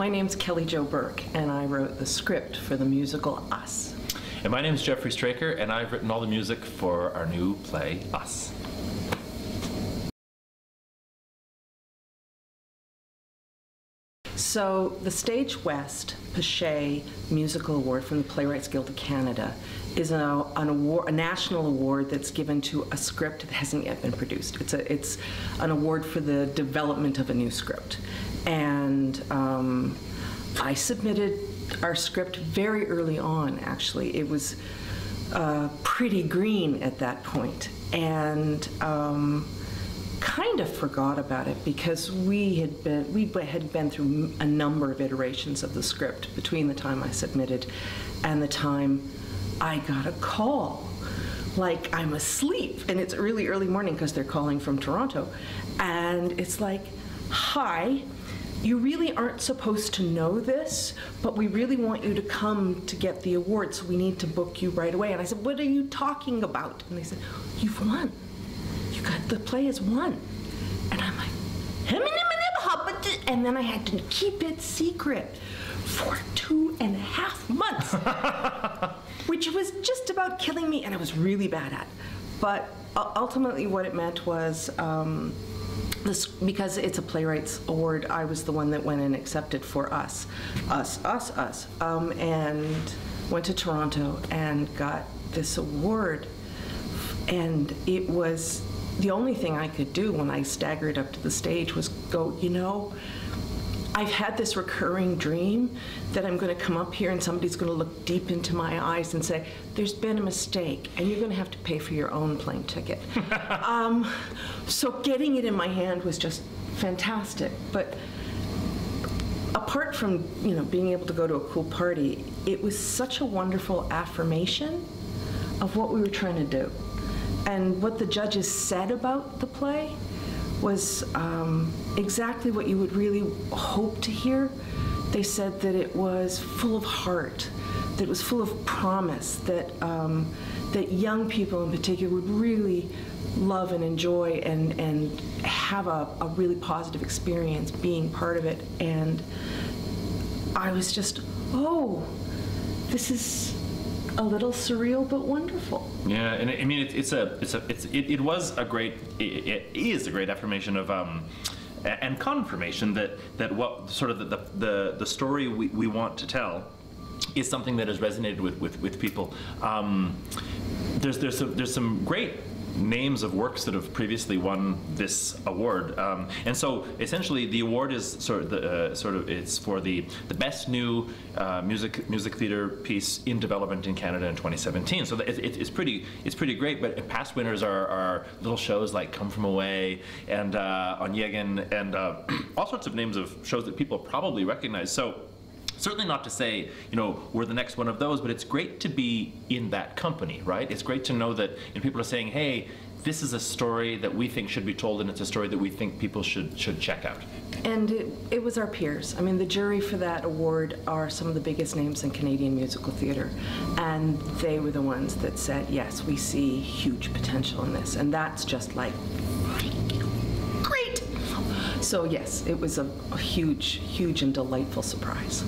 My name's Kelley Jo Burke, and I wrote the script for the musical Us. And my name is Jeffery Straker, and I've written all the music for our new play, Us. So, the Stage West Pechet Musical Award from the Playwrights Guild of Canada is a, an award, a national award that's given to a script that hasn't yet been produced. It's a, it's an award for the development of a new script, and um, I submitted our script very early on. Actually, it was uh, pretty green at that point, and. Um, kind of forgot about it because we had been we had been through a number of iterations of the script between the time I submitted and the time I got a call like I'm asleep and it's really early morning because they're calling from Toronto and it's like hi you really aren't supposed to know this, but we really want you to come to get the award, so we need to book you right away. And I said, What are you talking about? And they said, You've won you got the play is won. And I'm like, and then I had to keep it secret for two and a half months, which was just about killing me, and I was really bad at. But ultimately, what it meant was. Um, this, because it's a playwrights award, I was the one that went and accepted for us, us, us, us, um, and went to Toronto and got this award. And it was the only thing I could do when I staggered up to the stage was go, you know, I've had this recurring dream that I'm going to come up here and somebody's going to look deep into my eyes and say, There's been a mistake, and you're going to have to pay for your own plane ticket. um, so getting it in my hand was just fantastic. But apart from you know being able to go to a cool party, it was such a wonderful affirmation of what we were trying to do. And what the judges said about the play was um, exactly what you would really hope to hear. They said that it was full of heart, that it was full of promise, that um, that young people in particular would really love and enjoy and and have a, a really positive experience being part of it. And I was just, oh, this is a little surreal but wonderful. Yeah, and I mean, it, it's a, it's a, it's, it, it was a great, it, it is a great affirmation of, um, and confirmation that that what sort of the the, the story we, we want to tell is something that has resonated with with, with people. Um, there's there's some, there's some great names of works that have previously won this award. Um, and so essentially the award is sort of, the, uh, sort of it's for the, the best new uh, music music theater piece in development in Canada in 2017. So it, it, it's pretty it's pretty great. But past winners are, are little shows like Come From Away and uh, Onegin and uh, all sorts of names of shows that people probably recognize. So Certainly not to say, you know, we're the next one of those, but it's great to be in that company, right? It's great to know that you know, people are saying, hey, this is a story that we think should be told and it's a story that we think people should should check out. And it, it was our peers. I mean, the jury for that award are some of the biggest names in Canadian musical theater. And they were the ones that said, yes, we see huge potential in this. And that's just like. So, yes, it was a, a huge, huge and delightful surprise.